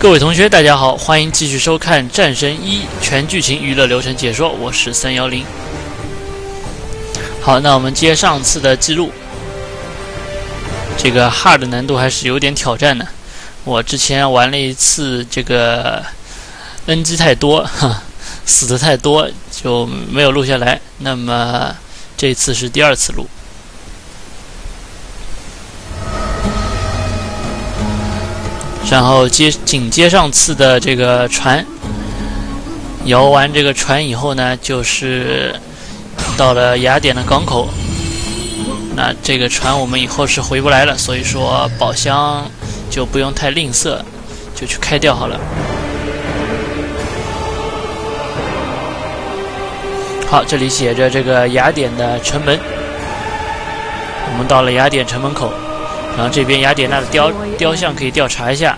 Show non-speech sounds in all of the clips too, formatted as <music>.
各位同学，大家好，欢迎继续收看《战神一》全剧情娱乐流程解说，我是三幺零。好，那我们接上次的记录，这个 hard 难度还是有点挑战的。我之前玩了一次，这个 NG 太多，哈，<laughs> 死的太多，就没有录下来。那么这次是第二次录。然后接紧接上次的这个船，摇完这个船以后呢，就是到了雅典的港口。那这个船我们以后是回不来了，所以说宝箱就不用太吝啬，就去开掉好了。好，这里写着这个雅典的城门，我们到了雅典城门口。然后这边雅典娜的雕雕像可以调查一下。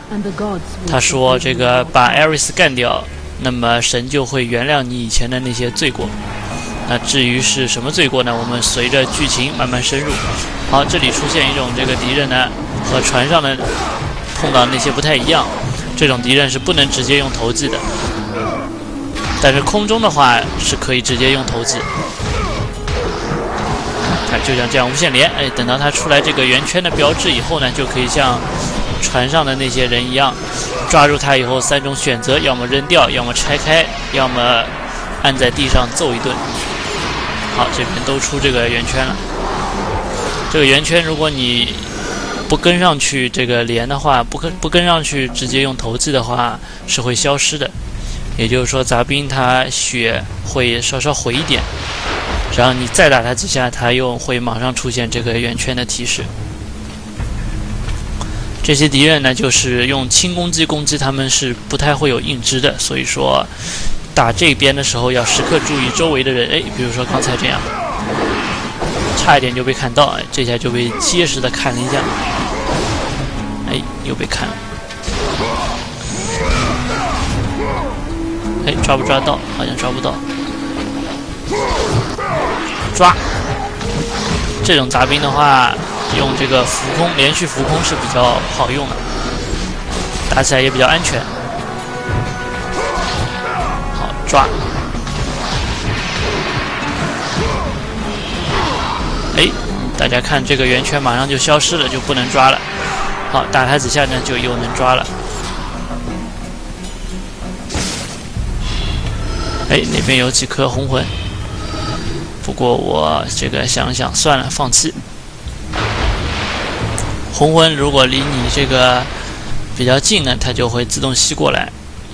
他说：“这个把艾瑞斯干掉，那么神就会原谅你以前的那些罪过。那至于是什么罪过呢？我们随着剧情慢慢深入。好，这里出现一种这个敌人呢，和船上的碰到那些不太一样。这种敌人是不能直接用投掷的，但是空中的话是可以直接用投”就像这样无限连，哎，等到它出来这个圆圈的标志以后呢，就可以像船上的那些人一样，抓住它以后三种选择：要么扔掉，要么拆开，要么按在地上揍一顿。好，这边都出这个圆圈了。这个圆圈如果你不跟上去这个连的话，不跟不跟上去直接用投技的话是会消失的。也就是说，杂兵他血会稍稍回一点。然后你再打他几下，他又会马上出现这个圆圈的提示。这些敌人呢，就是用轻攻击攻击，他们是不太会有硬直的。所以说，打这边的时候要时刻注意周围的人。哎，比如说刚才这样，差一点就被砍到，哎，这下就被结实的砍了一下。哎，又被砍了。哎，抓不抓到？好像抓不到。抓这种杂兵的话，用这个浮空连续浮空是比较好用的，打起来也比较安全。好抓，哎，大家看这个圆圈马上就消失了，就不能抓了。好，打他几下呢，就又能抓了。哎，那边有几颗红魂。不过我这个想想算了，放弃。红魂如果离你这个比较近呢，它就会自动吸过来；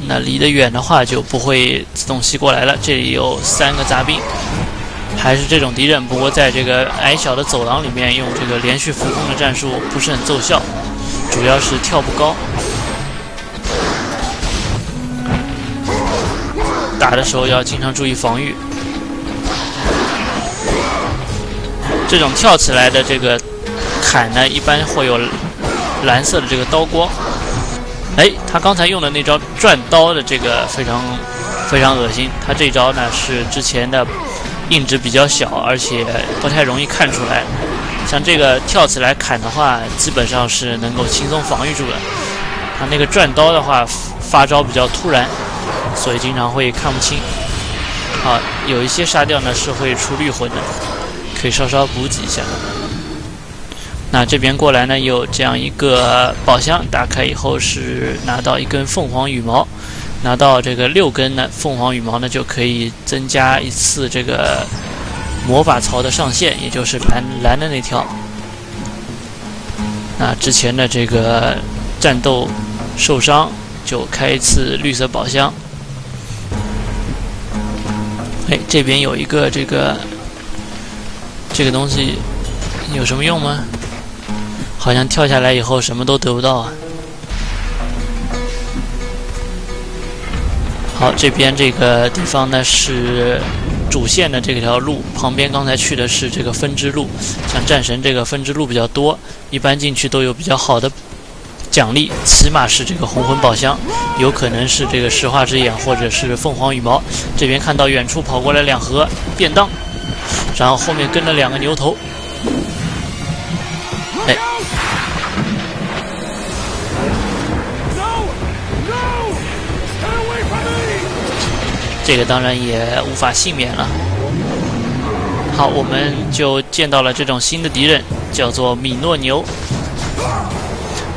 那离得远的话就不会自动吸过来了。这里有三个杂兵，还是这种敌人。不过在这个矮小的走廊里面用这个连续浮空的战术不是很奏效，主要是跳不高。打的时候要经常注意防御。这种跳起来的这个砍呢，一般会有蓝色的这个刀光。哎，他刚才用的那招转刀的这个非常非常恶心。他这招呢是之前的硬直比较小，而且不太容易看出来。像这个跳起来砍的话，基本上是能够轻松防御住的。他那个转刀的话，发招比较突然，所以经常会看不清。好，有一些杀掉呢是会出绿魂的。可以稍稍补给一下。那这边过来呢，有这样一个宝箱，打开以后是拿到一根凤凰羽毛，拿到这个六根呢，凤凰羽毛呢就可以增加一次这个魔法槽的上限，也就是蓝蓝的那条。那之前的这个战斗受伤就开一次绿色宝箱。哎，这边有一个这个。这个东西有什么用吗？好像跳下来以后什么都得不到啊。好，这边这个地方呢是主线的这条路，旁边刚才去的是这个分支路。像战神这个分支路比较多，一般进去都有比较好的奖励，起码是这个红魂宝箱，有可能是这个石化之眼或者是凤凰羽毛。这边看到远处跑过来两盒便当。然后后面跟了两个牛头，哎，这个当然也无法幸免了。好，我们就见到了这种新的敌人，叫做米诺牛。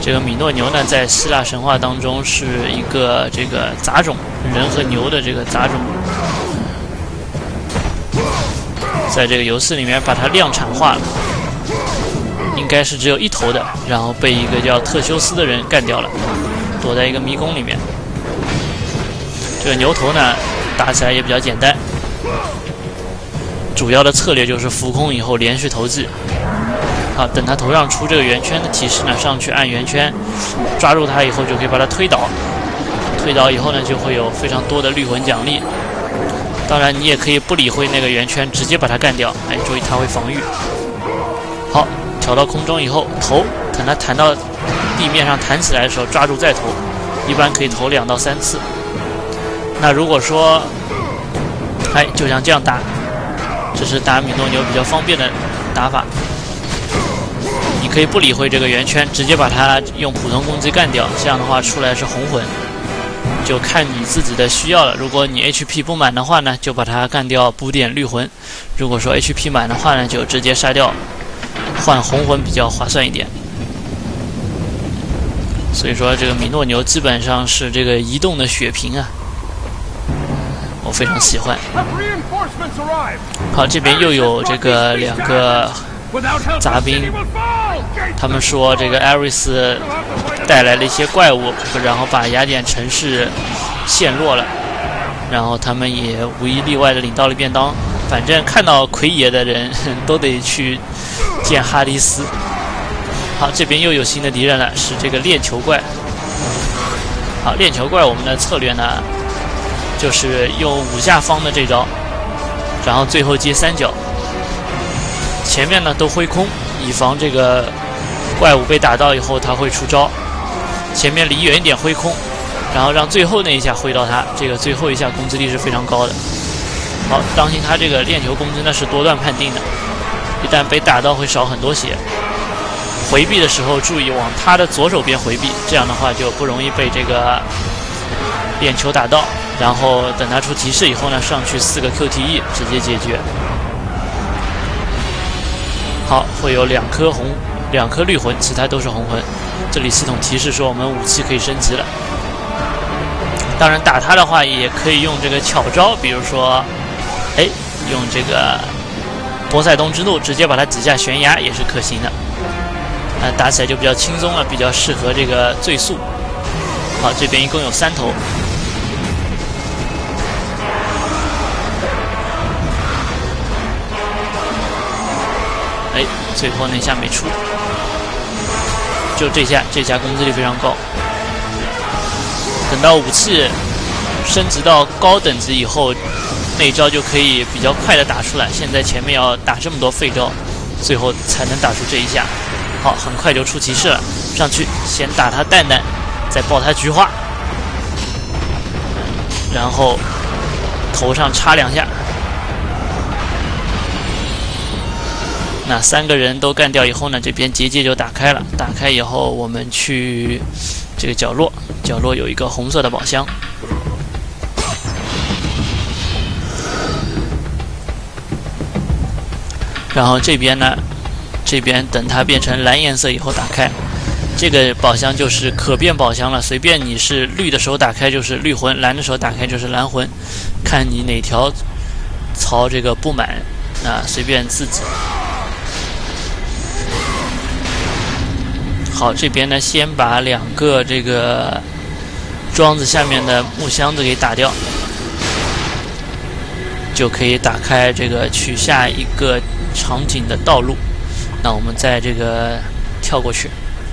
这个米诺牛呢，在希腊神话当中是一个这个杂种，人和牛的这个杂种。在这个游戏里面，把它量产化了，应该是只有一头的，然后被一个叫特修斯的人干掉了，躲在一个迷宫里面。这个牛头呢，打起来也比较简单。主要的策略就是浮空以后连续投掷。好，等他头上出这个圆圈的提示呢，上去按圆圈，抓住他以后就可以把他推倒。推倒以后呢，就会有非常多的绿魂奖励。当然，你也可以不理会那个圆圈，直接把它干掉。哎，注意它会防御。好，调到空中以后投，等它弹到地面上弹起来的时候抓住再投，一般可以投两到三次。那如果说，哎，就像这样打。这是打米诺牛比较方便的打法，你可以不理会这个圆圈，直接把它用普通攻击干掉。这样的话出来是红魂，就看你自己的需要了。如果你 HP 不满的话呢，就把它干掉补点绿魂；如果说 HP 满的话呢，就直接杀掉，换红魂比较划算一点。所以说这个米诺牛基本上是这个移动的血瓶啊。我非常喜欢。好，这边又有这个两个杂兵，他们说这个艾瑞斯带来了一些怪物，然后把雅典城市陷落了，然后他们也无一例外的领到了便当。反正看到奎爷的人 <laughs> 都得去见哈迪斯。好，这边又有新的敌人了，是这个链球怪。好，链球怪，我们的策略呢？就是用五下方的这招，然后最后接三角，前面呢都挥空，以防这个怪物被打到以后他会出招。前面离远一点挥空，然后让最后那一下挥到他，这个最后一下攻击力是非常高的。好，当心他这个链球攻击呢是多段判定的，一旦被打到会少很多血。回避的时候注意往他的左手边回避，这样的话就不容易被这个链球打到。然后等他出提示以后呢，上去四个 QTE 直接解决。好，会有两颗红，两颗绿魂，其他都是红魂。这里系统提示说我们武器可以升级了。当然打他的话也可以用这个巧招，比如说，哎，用这个波塞冬之怒直接把他挤下悬崖也是可行的。那打起来就比较轻松了，比较适合这个最速。好，这边一共有三头。最后那下没出，就这下，这下攻击力非常高。等到武器升级到高等级以后，那招就可以比较快的打出来。现在前面要打这么多废招，最后才能打出这一下。好，很快就出骑士了，上去先打他蛋蛋，再爆他菊花，然后头上插两下。那三个人都干掉以后呢，这边结界就打开了。打开以后，我们去这个角落，角落有一个红色的宝箱。然后这边呢，这边等它变成蓝颜色以后打开，这个宝箱就是可变宝箱了。随便你是绿的时候打开就是绿魂，蓝的时候打开就是蓝魂，看你哪条槽这个不满，那随便自己。好，这边呢，先把两个这个桩子下面的木箱子给打掉，就可以打开这个取下一个场景的道路。那我们在这个跳过去，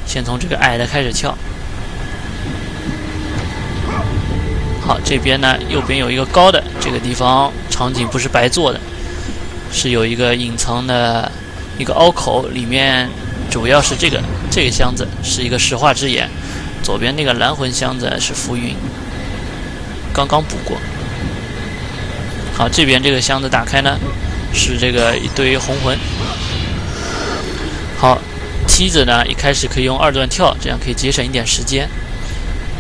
先从这个矮的开始跳。好，这边呢，右边有一个高的，这个地方场景不是白做的，是有一个隐藏的一个凹口，里面主要是这个。这个箱子是一个石化之眼，左边那个蓝魂箱子是浮云，刚刚补过。好，这边这个箱子打开呢，是这个一堆红魂。好，梯子呢一开始可以用二段跳，这样可以节省一点时间。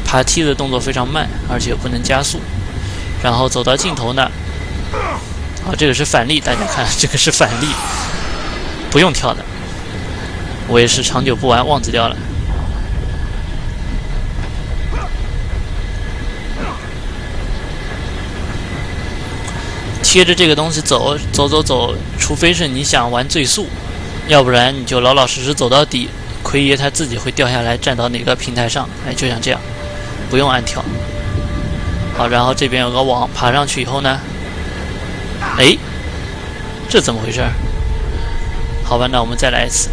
爬梯子动作非常慢，而且不能加速。然后走到尽头呢，好，这个是反力，大家看，这个是反力，不用跳的。我也是长久不玩，忘记掉了。贴着这个东西走，走走走，除非是你想玩最速，要不然你就老老实实走到底。奎爷他自己会掉下来，站到哪个平台上？哎，就像这样，不用按跳。好，然后这边有个网，爬上去以后呢，哎，这怎么回事？好吧，那我们再来一次。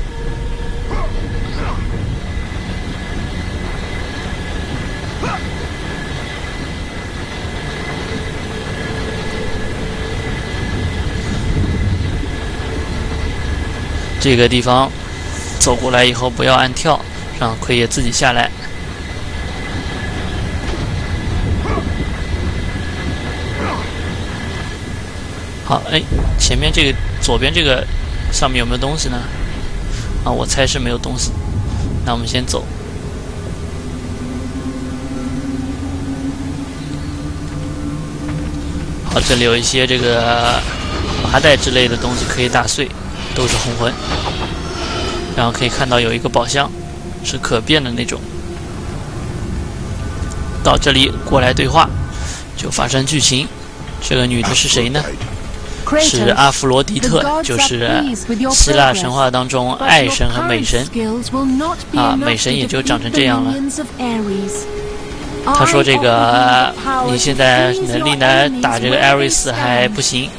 这个地方走过来以后，不要按跳，让奎爷自己下来。好，哎，前面这个左边这个上面有没有东西呢？啊，我猜是没有东西。那我们先走。好，这里有一些这个麻袋之类的东西可以打碎。都是红魂，然后可以看到有一个宝箱，是可变的那种。到这里过来对话，就发生剧情。这个女的是谁呢？是阿弗罗狄特，就是希腊神话当中爱神和美神。啊，美神也就长成这样了。他说：“这个你现在能力呢，打这个艾瑞斯还不行。”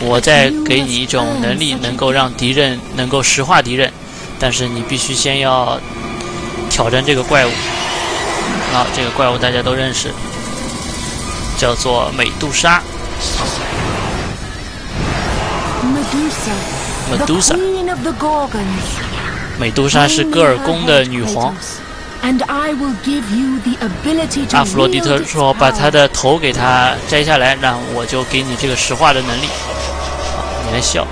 我再给你一种能力，能够让敌人能够石化敌人，但是你必须先要挑战这个怪物。啊，这个怪物大家都认识，叫做美杜莎。Medusa，美杜莎是戈尔宫的女皇。阿弗洛狄特说：“把他的头给他摘下来，那我就给你这个石化的能力。”你还笑？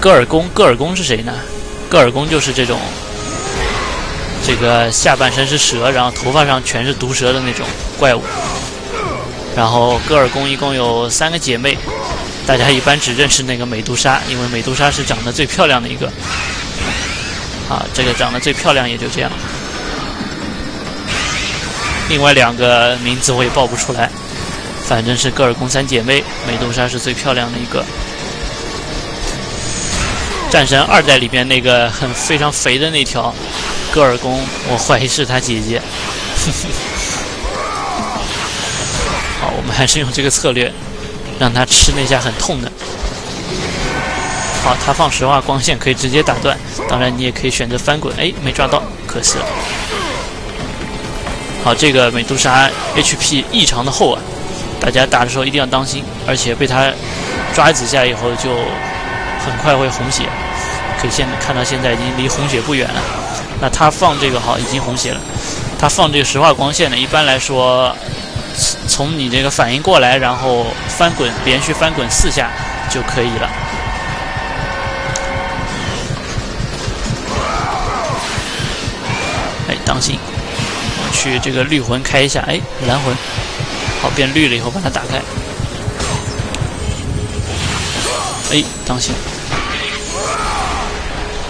戈尔宫，戈尔宫是谁呢？戈尔宫就是这种，这个下半身是蛇，然后头发上全是毒蛇的那种怪物。然后戈尔宫一共有三个姐妹，大家一般只认识那个美杜莎，因为美杜莎是长得最漂亮的一个。啊，这个长得最漂亮也就这样。另外两个名字我也报不出来，反正是戈尔宫三姐妹，美杜莎是最漂亮的一个。战神二代里边那个很非常肥的那条戈尔宫，我怀疑是他姐姐。<laughs> 好，我们还是用这个策略，让他吃那下很痛的。好，他放石化光线可以直接打断，当然你也可以选择翻滚。哎，没抓到，可惜了。好，这个美杜莎 HP 异常的厚啊，大家打的时候一定要当心，而且被他抓几下以后就很快会红血，可以现在看到现在已经离红血不远了。那他放这个好，已经红血了。他放这个石化光线呢，一般来说从你这个反应过来，然后翻滚连续翻滚四下就可以了。当心！去这个绿魂开一下，哎，蓝魂，好变绿了以后把它打开。哎，当心！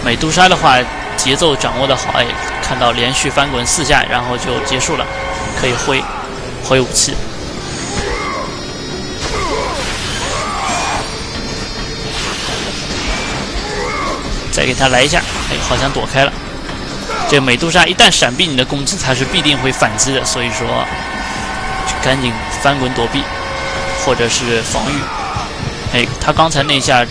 美杜莎的话节奏掌握的好，哎，看到连续翻滚四下，然后就结束了，可以挥挥武器。再给他来一下，哎，好像躲开了。这美杜莎一旦闪避你的攻击，它是必定会反击的，所以说赶紧翻滚躲避，或者是防御。哎，他刚才那下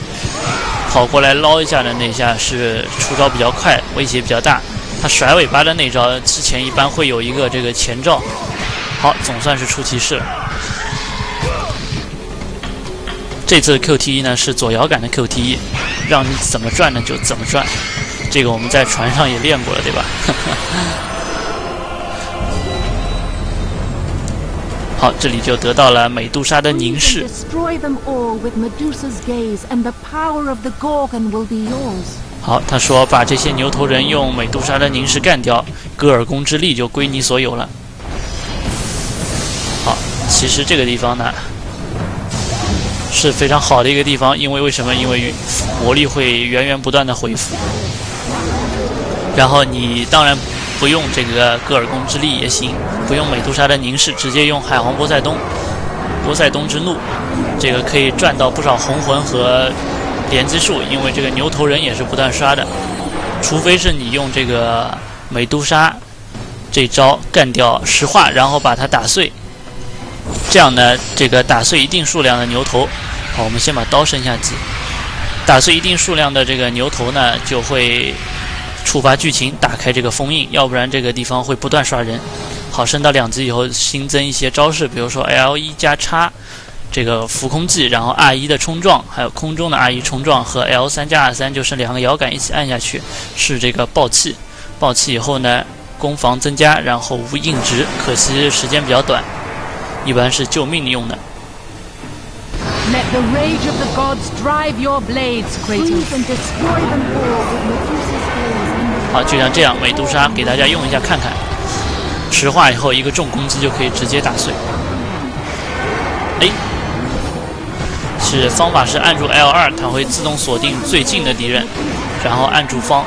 跑过来捞一下的那下是出招比较快，威胁比较大。他甩尾巴的那招之前一般会有一个这个前兆。好，总算是出骑士了。这次 QTE 呢是左摇杆的 QTE，让你怎么转呢就怎么转。这个我们在船上也练过了，对吧？<laughs> 好，这里就得到了美杜莎的凝视。好，他说把这些牛头人用美杜莎的凝视干掉，戈尔宫之力就归你所有了。好，其实这个地方呢是非常好的一个地方，因为为什么？因为魔力会源源不断的恢复。然后你当然不用这个戈尔贡之力也行，不用美杜莎的凝视，直接用海皇波塞冬、波塞冬之怒，这个可以赚到不少红魂和连击数，因为这个牛头人也是不断刷的。除非是你用这个美杜莎这招干掉石化，然后把它打碎，这样呢，这个打碎一定数量的牛头。好，我们先把刀升下级，打碎一定数量的这个牛头呢，就会。触发剧情，打开这个封印，要不然这个地方会不断刷人。好，升到两级以后新增一些招式，比如说 L 一加叉，这个浮空技，然后 R 一的冲撞，还有空中的 R 一冲撞和 L 三加 R 三，就是两个摇杆一起按下去，是这个爆气。爆气以后呢，攻防增加，然后无硬直，可惜时间比较短，一般是救命用的。Let the rage of the gods drive your blades, Kratos. and destroy them all with Medusa's blades. 好，就像这样，美杜莎给大家用一下看看。石化以后，一个重攻击就可以直接打碎。哎，是方法是按住 L 二，它会自动锁定最近的敌人，然后按住方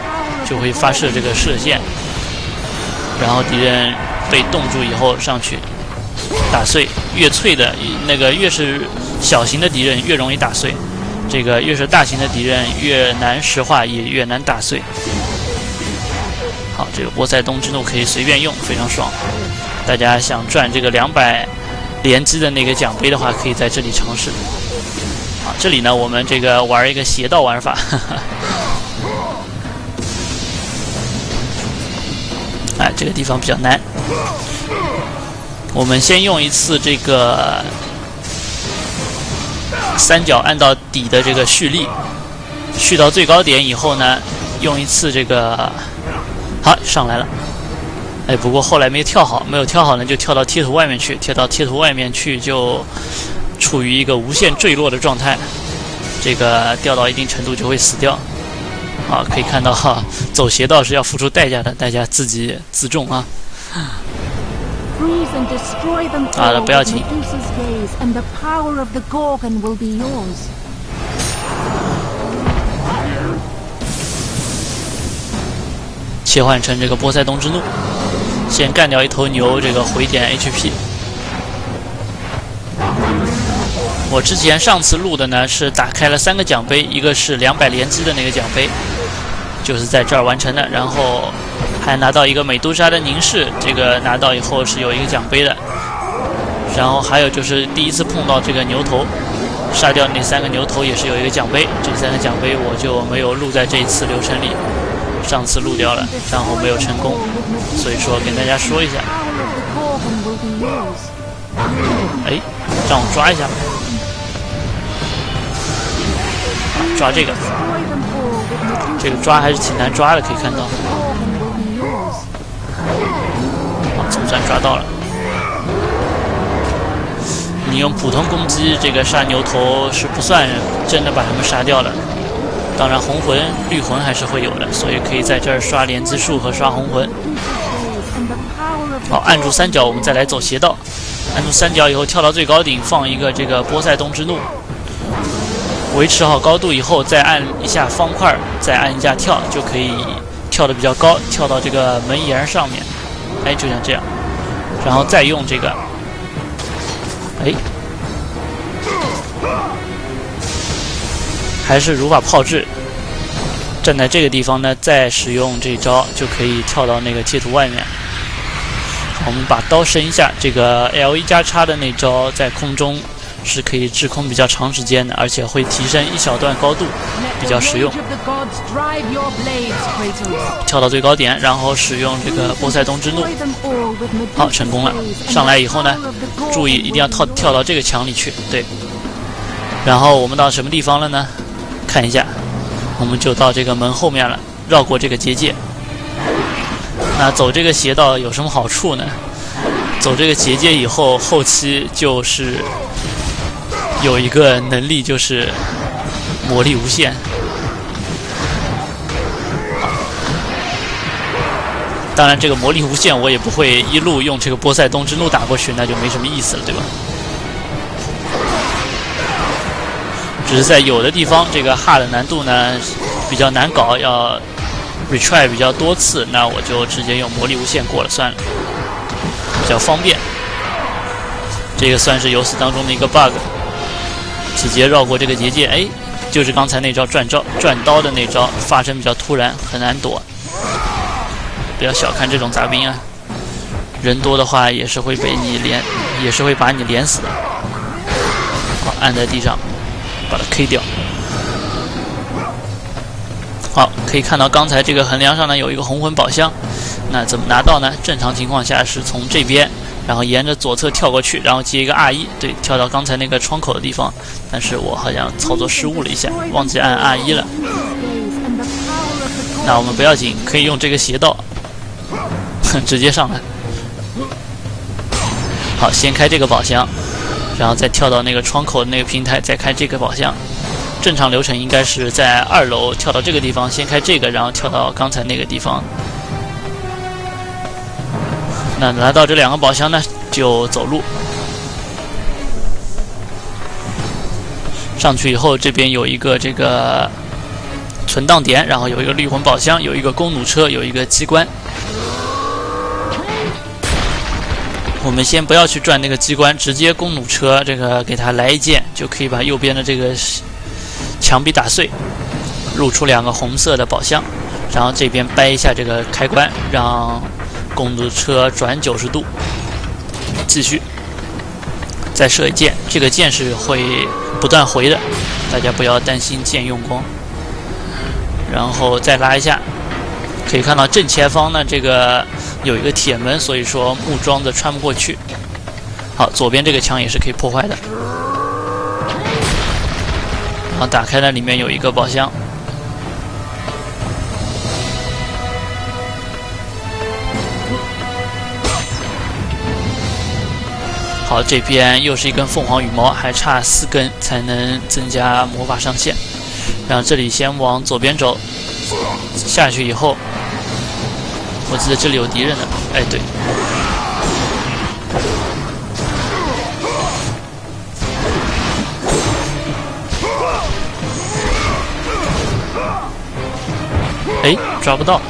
就会发射这个射线，然后敌人被冻住以后上去打碎。越脆的那个越是。小型的敌人越容易打碎，这个越是大型的敌人越难石化，也越难打碎。好，这个波塞冬之怒可以随便用，非常爽。大家想赚这个两百连击的那个奖杯的话，可以在这里尝试。好，这里呢，我们这个玩一个邪道玩法。<laughs> 哎，这个地方比较难。我们先用一次这个。三角按到底的这个蓄力，蓄到最高点以后呢，用一次这个，好上来了。哎，不过后来没跳好，没有跳好呢，就跳到贴图外面去，跳到贴图外面去就处于一个无限坠落的状态，这个掉到一定程度就会死掉。啊，可以看到哈，走邪道是要付出代价的，大家自己自重啊。啊，了，不要紧。切换成这个波塞冬之怒，先干掉一头牛，这个回点 HP。我之前上次录的呢是打开了三个奖杯，一个是两百连击的那个奖杯，就是在这儿完成的，然后。还拿到一个美杜莎的凝视，这个拿到以后是有一个奖杯的。然后还有就是第一次碰到这个牛头，杀掉那三个牛头也是有一个奖杯。这三个奖杯我就没有录在这一次流程里，上次录掉了，然后没有成功，所以说跟大家说一下。哎，让我抓一下，抓这个，这个抓还是挺难抓的，可以看到。总算抓到了。你用普通攻击这个杀牛头是不算真的把他们杀掉了。当然红魂、绿魂还是会有的，所以可以在这儿刷连击术和刷红魂。好，按住三角，我们再来走邪道。按住三角以后，跳到最高顶，放一个这个波塞冬之怒。维持好高度以后，再按一下方块，再按一下跳，就可以跳的比较高，跳到这个门檐上面。哎，就像这样，然后再用这个，哎，还是如法炮制。站在这个地方呢，再使用这招就可以跳到那个贴图外面。我们把刀升一下，这个 L 一加叉的那招在空中。是可以滞空比较长时间的，而且会提升一小段高度，比较实用。跳到最高点，然后使用这个波塞冬之怒，好，成功了。上来以后呢，注意一定要跳跳到这个墙里去，对。然后我们到什么地方了呢？看一下，我们就到这个门后面了，绕过这个结界。那走这个邪道有什么好处呢？走这个结界以后，后期就是。有一个能力就是魔力无限，当然，这个魔力无限我也不会一路用这个波塞冬之怒打过去，那就没什么意思了，对吧？只是在有的地方，这个 hard 难度呢比较难搞，要 retry 比较多次，那我就直接用魔力无限过了算了，比较方便。这个算是游戏当中的一个 bug，直接绕过这个结界，哎，就是刚才那招转招转刀的那招发生比较突然，很难躲。不要小看这种杂兵啊，人多的话也是会被你连，也是会把你连死的。好，按在地上。把它 K 掉。好，可以看到刚才这个横梁上呢有一个红魂宝箱，那怎么拿到呢？正常情况下是从这边，然后沿着左侧跳过去，然后接一个 R 一，对，跳到刚才那个窗口的地方。但是我好像操作失误了一下，忘记按 R 一了。那我们不要紧，可以用这个斜道，<laughs> 直接上来。好，先开这个宝箱。然后再跳到那个窗口的那个平台，再开这个宝箱。正常流程应该是在二楼跳到这个地方，先开这个，然后跳到刚才那个地方。那拿到这两个宝箱呢，就走路上去以后，这边有一个这个存档点，然后有一个绿魂宝箱，有一个弓弩车，有一个机关。我们先不要去转那个机关，直接弓弩车这个给它来一箭，就可以把右边的这个墙壁打碎，露出两个红色的宝箱，然后这边掰一下这个开关，让弓弩车转九十度，继续再射一箭，这个箭是会不断回的，大家不要担心箭用光，然后再拉一下，可以看到正前方呢这个。有一个铁门，所以说木桩子穿不过去。好，左边这个墙也是可以破坏的。好，打开了，里面有一个宝箱。好，这边又是一根凤凰羽毛，还差四根才能增加魔法上限。然后这里先往左边走，下去以后。我记得这里有敌人呢，哎，对。哎，抓不到。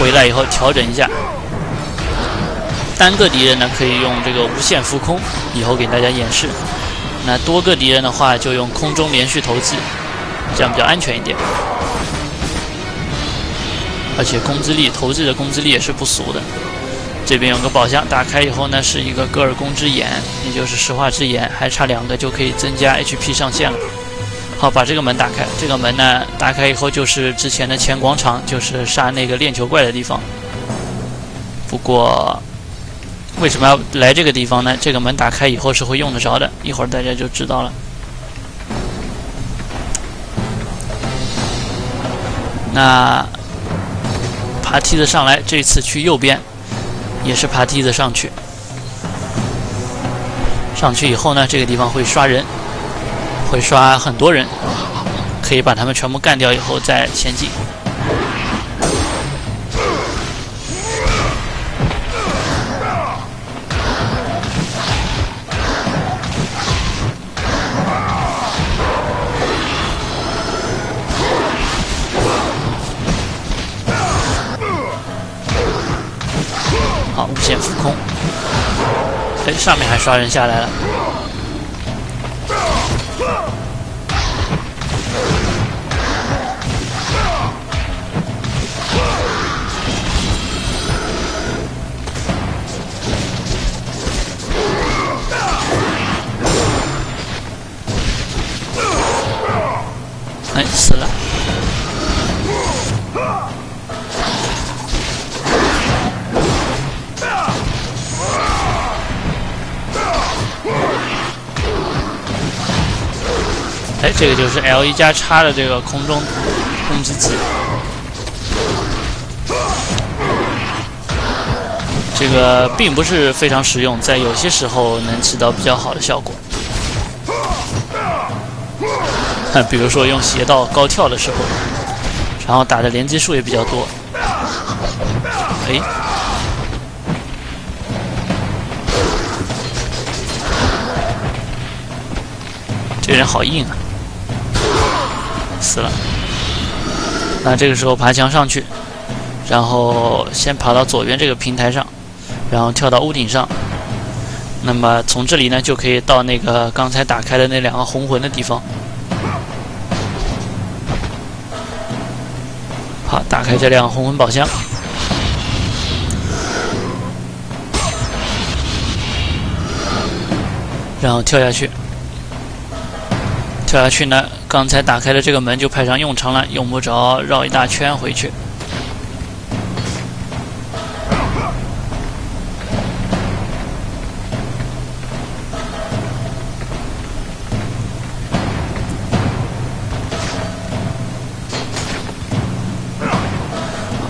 回来以后调整一下。单个敌人呢可以用这个无限浮空，以后给大家演示。那多个敌人的话就用空中连续投掷，这样比较安全一点。而且攻击力投掷的攻击力也是不俗的。这边有个宝箱，打开以后呢是一个戈尔宫之眼，也就是石化之眼，还差两个就可以增加 HP 上限了。好，把这个门打开。这个门呢打开以后就是之前的前广场，就是杀那个链球怪的地方。不过为什么要来这个地方呢？这个门打开以后是会用得着的，一会儿大家就知道了。那。爬梯子上来，这次去右边，也是爬梯子上去。上去以后呢，这个地方会刷人，会刷很多人，可以把他们全部干掉以后再前进。上面还刷人下来了。这个就是 L 一加叉的这个空中攻击技，这个并不是非常实用，在有些时候能起到比较好的效果。<laughs> 比如说用斜道高跳的时候，然后打的连击数也比较多。哎，这人好硬啊！死了。那这个时候爬墙上去，然后先爬到左边这个平台上，然后跳到屋顶上。那么从这里呢，就可以到那个刚才打开的那两个红魂的地方。好，打开这辆红魂宝箱，然后跳下去。跳下去呢，刚才打开的这个门就派上用场了，用不着绕一大圈回去。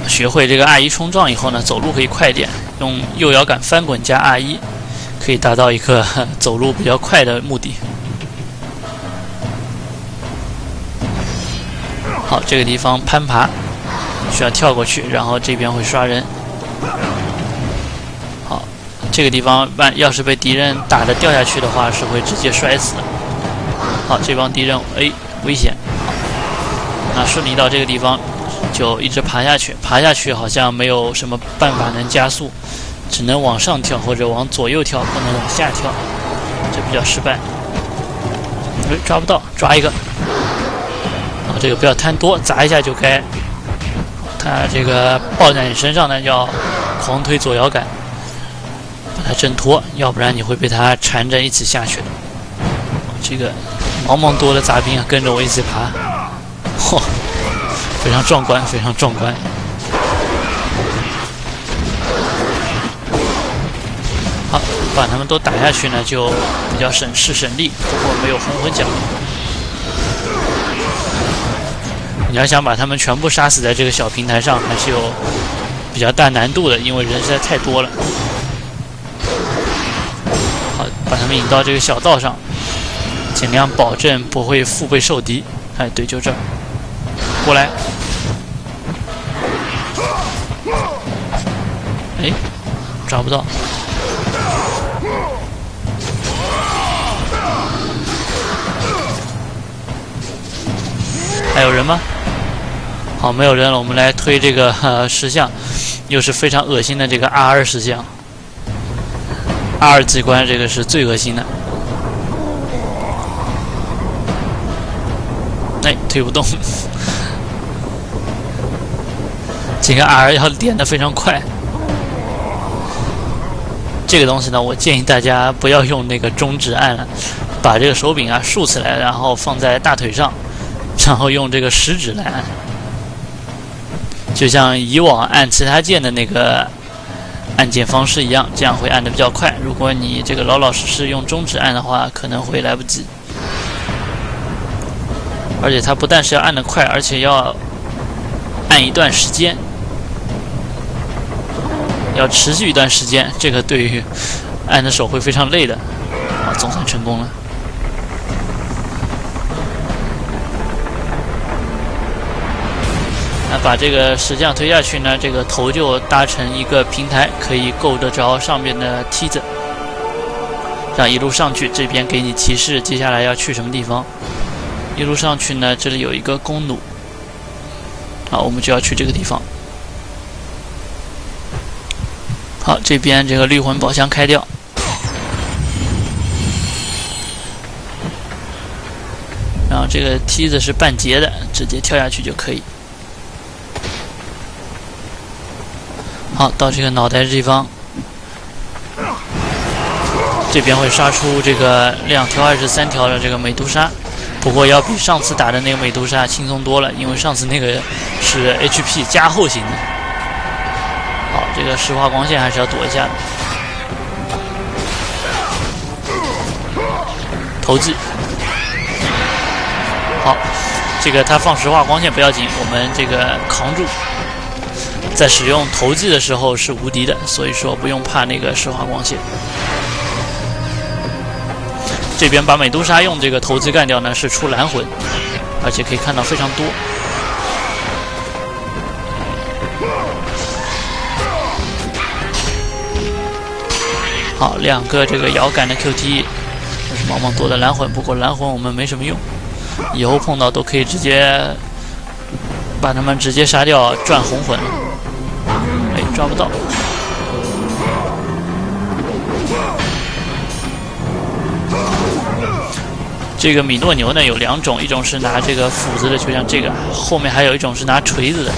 学会这个 R 一冲撞以后呢，走路可以快点，用右摇杆翻滚加 R 一，可以达到一个 <laughs> 走路比较快的目的。好，这个地方攀爬需要跳过去，然后这边会刷人。好，这个地方万要是被敌人打的掉下去的话，是会直接摔死的。好，这帮敌人哎危险。那顺利到这个地方。就一直爬下去，爬下去好像没有什么办法能加速，只能往上跳或者往左右跳，不能往下跳，这比较失败。哎，抓不到，抓一个。这个不要贪多，砸一下就该。他这个抱在你身上呢，要狂推左摇杆，把它挣脱，要不然你会被他缠着一起下去的。这个茫茫多的杂兵啊，跟着我一起爬，嚯！非常壮观，非常壮观。好，把他们都打下去呢，就比较省事省力。不过没有红魂奖。你要想把他们全部杀死在这个小平台上，还是有比较大难度的，因为人实在太多了。好，把他们引到这个小道上，尽量保证不会腹背受敌。哎，对，就这儿。过来！哎，抓不到。还有人吗？好，没有人了。我们来推这个石像，又是非常恶心的这个 R 石像。R 机关这个是最恶心的。哎，推不动。这个 R 要点的非常快，这个东西呢，我建议大家不要用那个中指按了，把这个手柄啊竖起来，然后放在大腿上，然后用这个食指来按，就像以往按其他键的那个按键方式一样，这样会按的比较快。如果你这个老老实实用中指按的话，可能会来不及。而且它不但是要按的快，而且要按一段时间。要持续一段时间，这个对于按的手会非常累的。啊，总算成功了。那把这个石像推下去呢，这个头就搭成一个平台，可以够得着上面的梯子。这样一路上去，这边给你提示接下来要去什么地方。一路上去呢，这里有一个弓弩。好，我们就要去这个地方。好，这边这个绿魂宝箱开掉，然后这个梯子是半截的，直接跳下去就可以。好，到这个脑袋地方，这边会杀出这个两条还是三条的这个美杜莎，不过要比上次打的那个美杜莎轻松多了，因为上次那个是 HP 加厚型的。好这个石化光线还是要躲一下的。投技，好，这个他放石化光线不要紧，我们这个扛住，在使用投技的时候是无敌的，所以说不用怕那个石化光线。这边把美杜莎用这个投技干掉呢，是出蓝魂，而且可以看到非常多。好，两个这个摇杆的 QTE，这是毛毛多的蓝魂，不过蓝魂我们没什么用，以后碰到都可以直接把他们直接杀掉，转红魂。抓不到。这个米诺牛呢有两种，一种是拿这个斧子的，就像这个；后面还有一种是拿锤子的。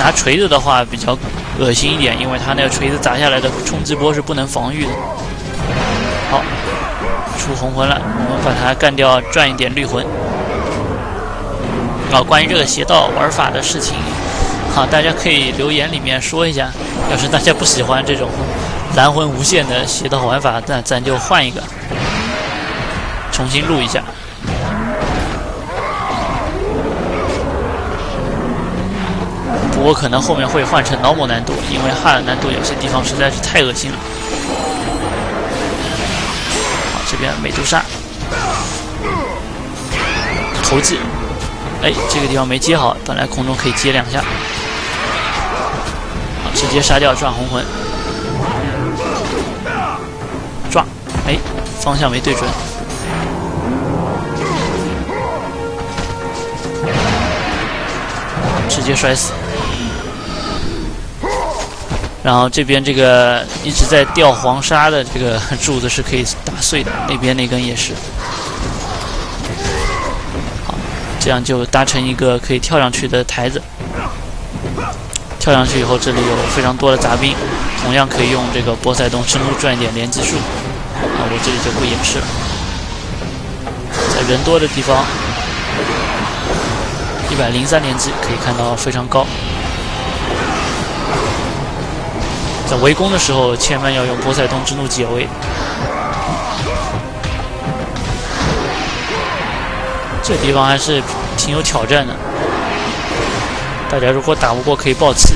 拿锤子的话比较恶心一点，因为它那个锤子砸下来的冲击波是不能防御的。好，出红魂了，我们把它干掉，赚一点绿魂。啊，关于这个邪道玩法的事情，好，大家可以留言里面说一下。要是大家不喜欢这种蓝魂无限的邪道玩法，那咱就换一个，重新录一下。不过可能后面会换成 normal 难度，因为 hard 难度有些地方实在是太恶心了。好，这边美杜莎投技，哎，这个地方没接好，本来空中可以接两下，直接杀掉转红魂，抓，哎，方向没对准，直接摔死。然后这边这个一直在掉黄沙的这个柱子是可以打碎的，那边那根也是。好，这样就搭成一个可以跳上去的台子。跳上去以后，这里有非常多的杂兵，同样可以用这个波塞冬之怒赚一点连击数。啊，我这里就不演示了。在人多的地方，一百零三连击可以看到非常高。在围攻的时候，千万要用波塞冬之怒解围。这地方还是挺有挑战的。大家如果打不过，可以爆气。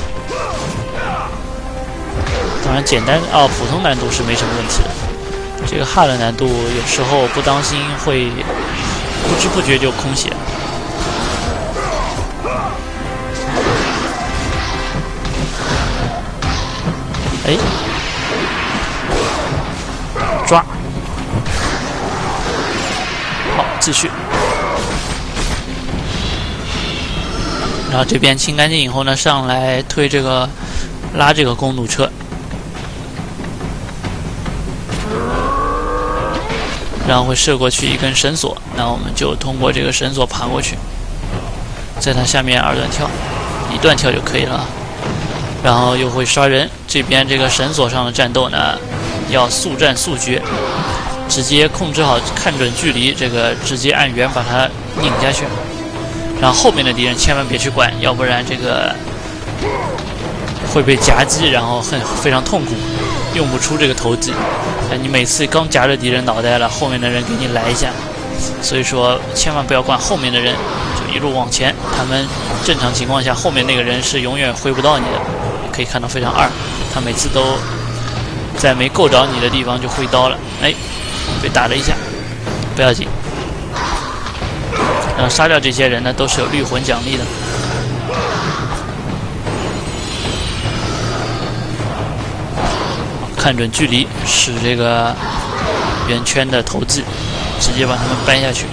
当然，简单啊，普通难度是没什么问题的。这个 hard 难度有时候不当心会不知不觉就空血。哎，抓，好，继续。然后这边清干净以后呢，上来推这个拉这个公路车，然后会射过去一根绳索，那我们就通过这个绳索爬过去，在它下面二段跳，一段跳就可以了。然后又会刷人，这边这个绳索上的战斗呢，要速战速决，直接控制好，看准距离，这个直接按圆把它拧下去。然后后面的敌人千万别去管，要不然这个会被夹击，然后很非常痛苦，用不出这个投技。哎，你每次刚夹着敌人脑袋了，后面的人给你来一下，所以说千万不要管后面的人，就一路往前。他们正常情况下，后面那个人是永远挥不到你的。可以看到非常二，他每次都在没够着你的地方就挥刀了，哎，被打了一下，不要紧。然后杀掉这些人呢，都是有绿魂奖励的。看准距离，使这个圆圈的投掷，直接把他们搬下去。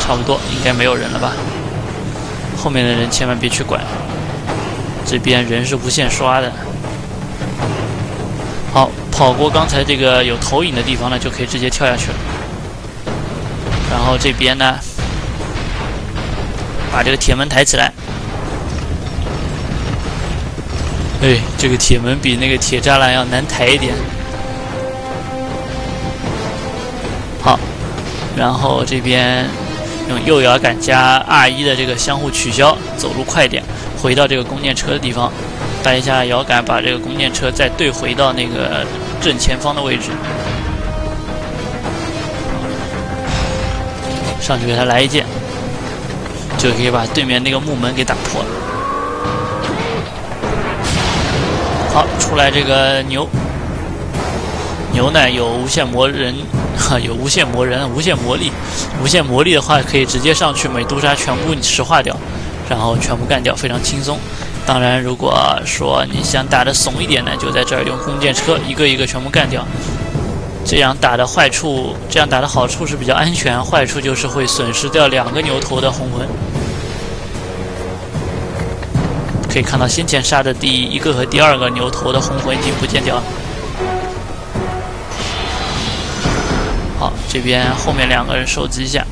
差不多，应该没有人了吧？后面的人千万别去管。这边人是无限刷的，好，跑过刚才这个有投影的地方呢，就可以直接跳下去了。然后这边呢，把这个铁门抬起来。哎，这个铁门比那个铁栅栏要难抬一点。好，然后这边用右摇杆加 R 一的这个相互取消，走路快点。回到这个弓箭车的地方，带一下摇杆，把这个弓箭车再对回到那个正前方的位置，上去给他来一剑，就可以把对面那个木门给打破了。好，出来这个牛，牛呢有无限魔人，哈，<laughs> 有无限魔人，无限魔力，无限魔力的话可以直接上去美杜莎全部石化掉。然后全部干掉，非常轻松。当然，如果说你想打的怂一点呢，就在这儿用弓箭车一个一个全部干掉。这样打的坏处，这样打的好处是比较安全，坏处就是会损失掉两个牛头的红魂。可以看到先前杀的第一个和第二个牛头的红魂已经不见掉了。好，这边后面两个人收集一下。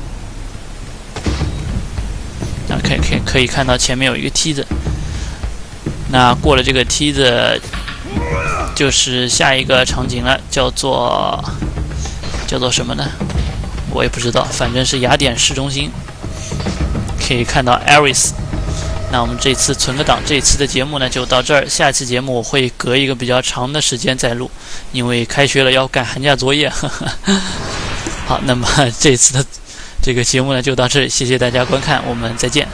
那可以可以可以看到前面有一个梯子。那过了这个梯子，就是下一个场景了，叫做叫做什么呢？我也不知道，反正是雅典市中心。可以看到 Aris。那我们这次存个档，这次的节目呢就到这儿。下期节目我会隔一个比较长的时间再录，因为开学了要赶寒假作业。<laughs> 好，那么这次的这个节目呢就到这里，谢谢大家观看，我们再见。